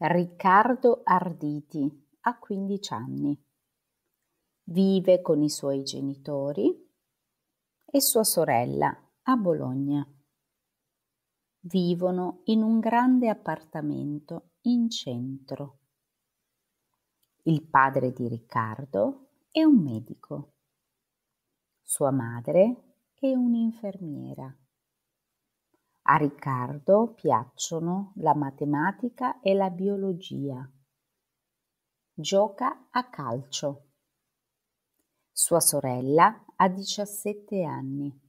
Riccardo Arditi ha 15 anni. Vive con i suoi genitori e sua sorella a Bologna. Vivono in un grande appartamento in centro. Il padre di Riccardo è un medico. Sua madre è un'infermiera. A Riccardo piacciono la matematica e la biologia. Gioca a calcio. Sua sorella ha 17 anni.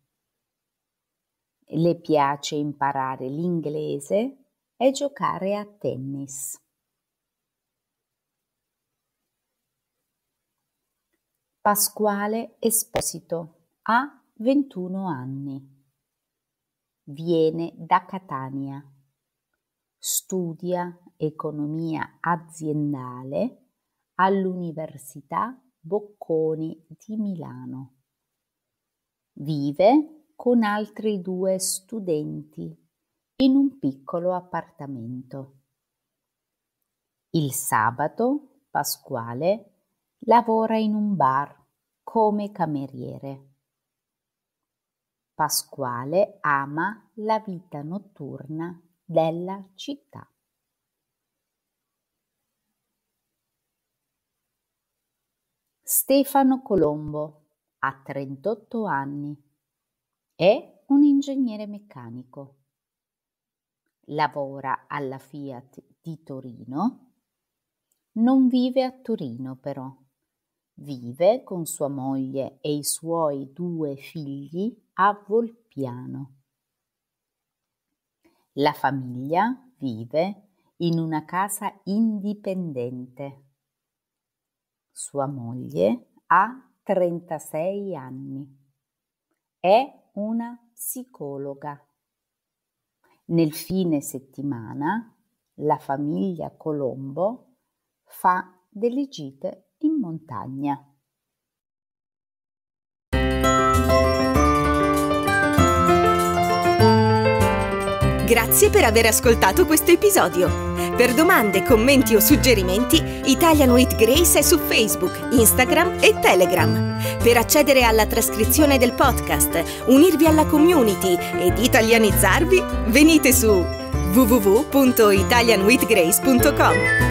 Le piace imparare l'inglese e giocare a tennis. Pasquale Esposito ha 21 anni viene da Catania. Studia economia aziendale all'Università Bocconi di Milano. Vive con altri due studenti in un piccolo appartamento. Il sabato Pasquale lavora in un bar come cameriere. Pasquale ama la vita notturna della città. Stefano Colombo ha 38 anni. È un ingegnere meccanico. Lavora alla Fiat di Torino. Non vive a Torino però. Vive con sua moglie e i suoi due figli a Volpiano. La famiglia vive in una casa indipendente. Sua moglie ha 36 anni. È una psicologa. Nel fine settimana la famiglia Colombo fa delle gite in montagna. Grazie per aver ascoltato questo episodio. Per domande, commenti o suggerimenti, Italian with Grace è su Facebook, Instagram e Telegram. Per accedere alla trascrizione del podcast, unirvi alla community ed italianizzarvi, venite su www.italianwithgrace.com.